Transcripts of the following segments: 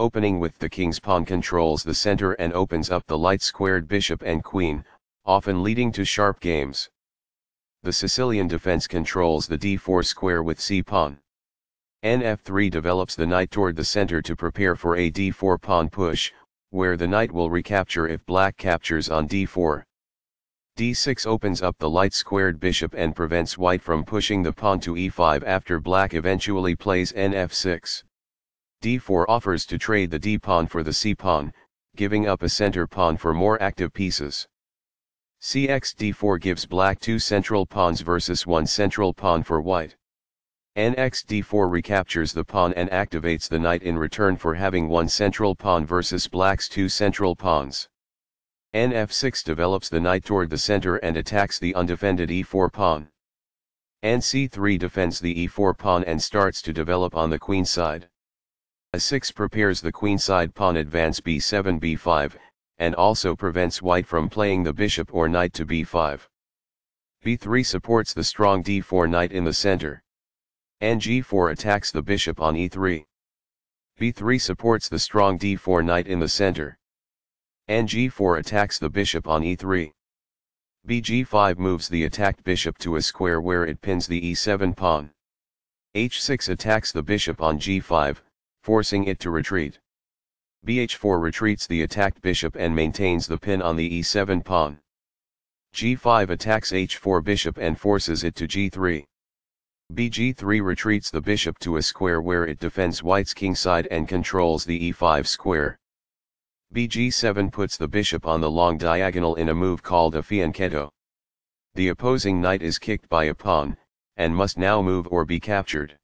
opening with the king's pawn controls the center and opens up the light-squared bishop and queen, often leading to sharp games. The Sicilian defense controls the d4 square with c-pawn. nf3 develops the knight toward the center to prepare for a d4 pawn push, where the knight will recapture if black captures on d4. d6 opens up the light-squared bishop and prevents white from pushing the pawn to e5 after black eventually plays nf6 d4 offers to trade the d-pawn for the c-pawn, giving up a center pawn for more active pieces. cx d4 gives black two central pawns versus one central pawn for white. nx d4 recaptures the pawn and activates the knight in return for having one central pawn versus black's two central pawns. nf6 develops the knight toward the center and attacks the undefended e4 pawn. nc3 defends the e4 pawn and starts to develop on the queen side a6 prepares the queenside pawn advance b7 b5, and also prevents white from playing the bishop or knight to b5. b3 supports the strong d4 knight in the center. ng4 attacks the bishop on e3. be3 supports the strong d4 knight in the center. ng4 attacks the bishop on e3. bg5 moves the attacked bishop to a square where it pins the e7 pawn. h6 attacks the bishop on g5, forcing it to retreat. bh4 retreats the attacked bishop and maintains the pin on the e7 pawn. g5 attacks h4 bishop and forces it to g3. bg3 retreats the bishop to a square where it defends white's kingside and controls the e5 square. bg7 puts the bishop on the long diagonal in a move called a fianchetto. The opposing knight is kicked by a pawn, and must now move or be captured.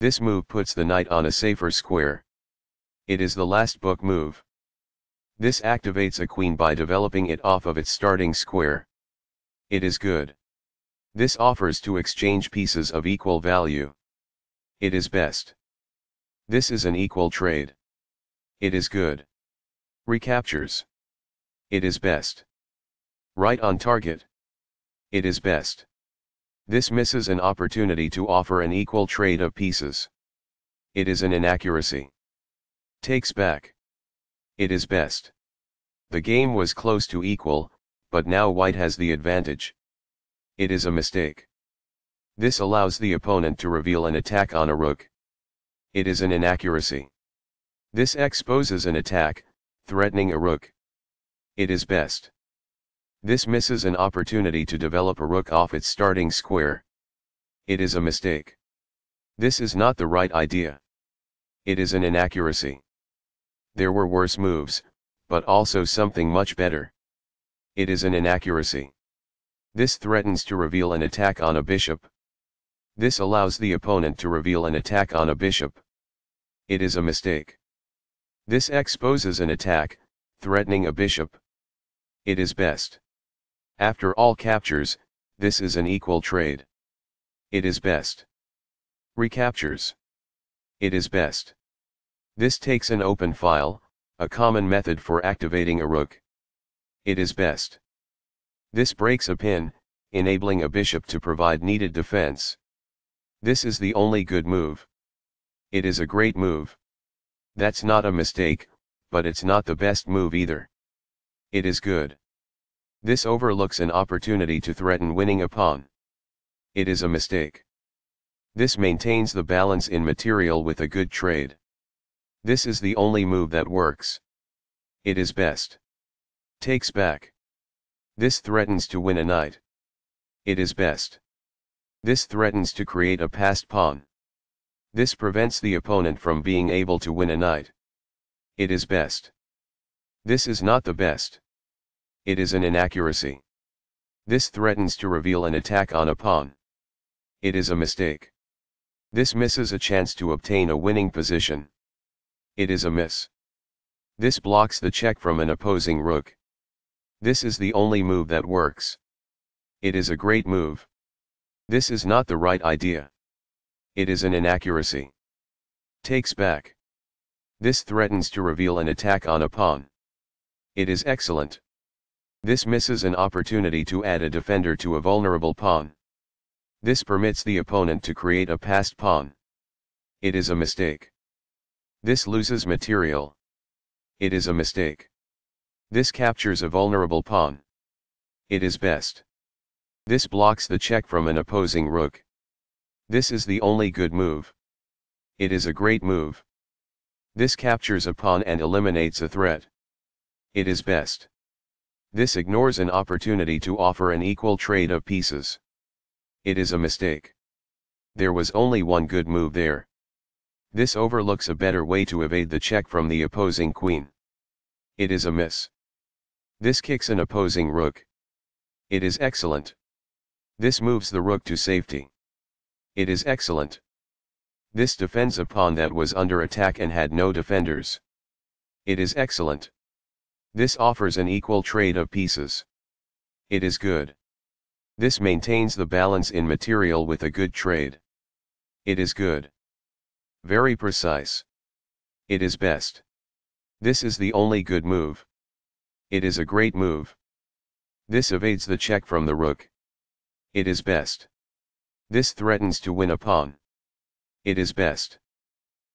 This move puts the knight on a safer square. It is the last book move. This activates a queen by developing it off of its starting square. It is good. This offers to exchange pieces of equal value. It is best. This is an equal trade. It is good. Recaptures. It is best. Right on target. It is best. This misses an opportunity to offer an equal trade of pieces. It is an inaccuracy. Takes back. It is best. The game was close to equal, but now white has the advantage. It is a mistake. This allows the opponent to reveal an attack on a rook. It is an inaccuracy. This exposes an attack, threatening a rook. It is best. This misses an opportunity to develop a rook off its starting square. It is a mistake. This is not the right idea. It is an inaccuracy. There were worse moves, but also something much better. It is an inaccuracy. This threatens to reveal an attack on a bishop. This allows the opponent to reveal an attack on a bishop. It is a mistake. This exposes an attack, threatening a bishop. It is best. After all captures, this is an equal trade. It is best. Recaptures. It is best. This takes an open file, a common method for activating a rook. It is best. This breaks a pin, enabling a bishop to provide needed defense. This is the only good move. It is a great move. That's not a mistake, but it's not the best move either. It is good. This overlooks an opportunity to threaten winning a pawn. It is a mistake. This maintains the balance in material with a good trade. This is the only move that works. It is best. Takes back. This threatens to win a knight. It is best. This threatens to create a passed pawn. This prevents the opponent from being able to win a knight. It is best. This is not the best it is an inaccuracy. This threatens to reveal an attack on a pawn. It is a mistake. This misses a chance to obtain a winning position. It is a miss. This blocks the check from an opposing rook. This is the only move that works. It is a great move. This is not the right idea. It is an inaccuracy. Takes back. This threatens to reveal an attack on a pawn. It is excellent. This misses an opportunity to add a defender to a vulnerable pawn. This permits the opponent to create a passed pawn. It is a mistake. This loses material. It is a mistake. This captures a vulnerable pawn. It is best. This blocks the check from an opposing rook. This is the only good move. It is a great move. This captures a pawn and eliminates a threat. It is best. This ignores an opportunity to offer an equal trade of pieces. It is a mistake. There was only one good move there. This overlooks a better way to evade the check from the opposing queen. It is a miss. This kicks an opposing rook. It is excellent. This moves the rook to safety. It is excellent. This defends a pawn that was under attack and had no defenders. It is excellent. This offers an equal trade of pieces. It is good. This maintains the balance in material with a good trade. It is good. Very precise. It is best. This is the only good move. It is a great move. This evades the check from the rook. It is best. This threatens to win a pawn. It is best.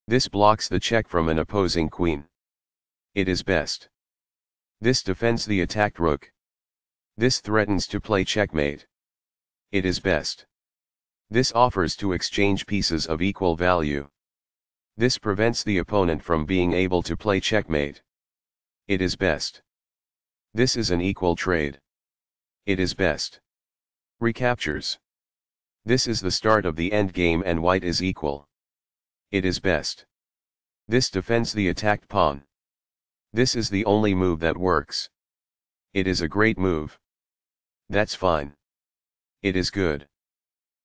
This blocks the check from an opposing queen. It is best. This defends the attacked rook. This threatens to play checkmate. It is best. This offers to exchange pieces of equal value. This prevents the opponent from being able to play checkmate. It is best. This is an equal trade. It is best. Recaptures. This is the start of the endgame and white is equal. It is best. This defends the attacked pawn. This is the only move that works. It is a great move. That's fine. It is good.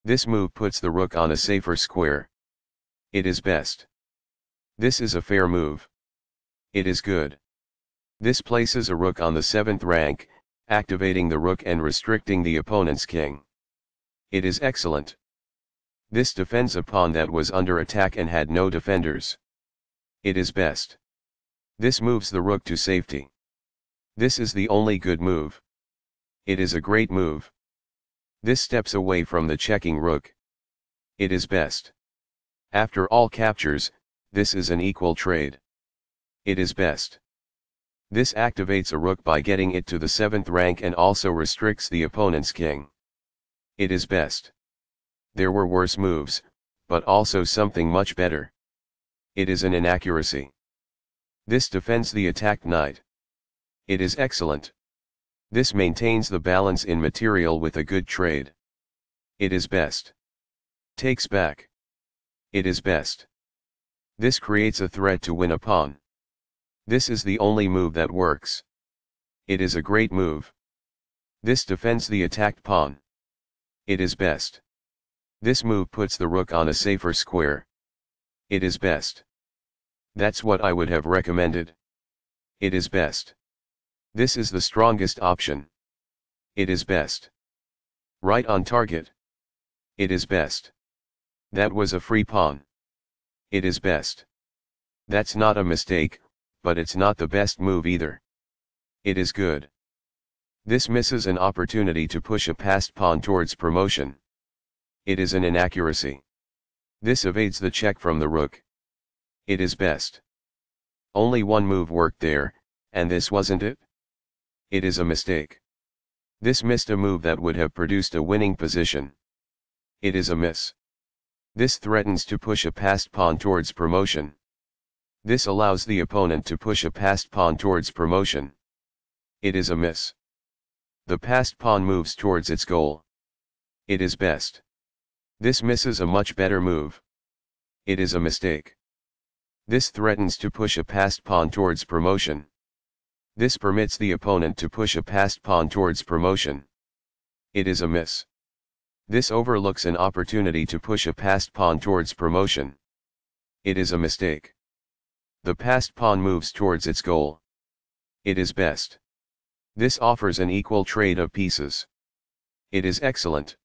This move puts the rook on a safer square. It is best. This is a fair move. It is good. This places a rook on the 7th rank, activating the rook and restricting the opponent's king. It is excellent. This defends a pawn that was under attack and had no defenders. It is best. This moves the rook to safety. This is the only good move. It is a great move. This steps away from the checking rook. It is best. After all captures, this is an equal trade. It is best. This activates a rook by getting it to the 7th rank and also restricts the opponent's king. It is best. There were worse moves, but also something much better. It is an inaccuracy. This defends the attacked knight. It is excellent. This maintains the balance in material with a good trade. It is best. Takes back. It is best. This creates a threat to win a pawn. This is the only move that works. It is a great move. This defends the attacked pawn. It is best. This move puts the rook on a safer square. It is best. That's what I would have recommended. It is best. This is the strongest option. It is best. Right on target. It is best. That was a free pawn. It is best. That's not a mistake, but it's not the best move either. It is good. This misses an opportunity to push a passed pawn towards promotion. It is an inaccuracy. This evades the check from the rook. It is best. Only one move worked there, and this wasn't it? It is a mistake. This missed a move that would have produced a winning position. It is a miss. This threatens to push a passed pawn towards promotion. This allows the opponent to push a passed pawn towards promotion. It is a miss. The passed pawn moves towards its goal. It is best. This misses a much better move. It is a mistake. This threatens to push a passed pawn towards promotion. This permits the opponent to push a passed pawn towards promotion. It is a miss. This overlooks an opportunity to push a passed pawn towards promotion. It is a mistake. The passed pawn moves towards its goal. It is best. This offers an equal trade of pieces. It is excellent.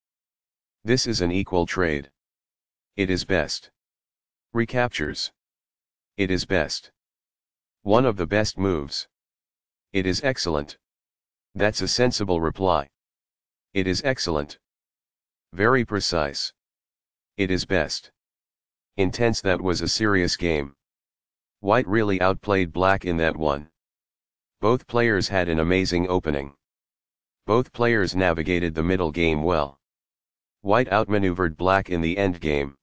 This is an equal trade. It is best. Recaptures. It is best. One of the best moves. It is excellent. That's a sensible reply. It is excellent. Very precise. It is best. Intense that was a serious game. White really outplayed black in that one. Both players had an amazing opening. Both players navigated the middle game well. White outmaneuvered black in the endgame.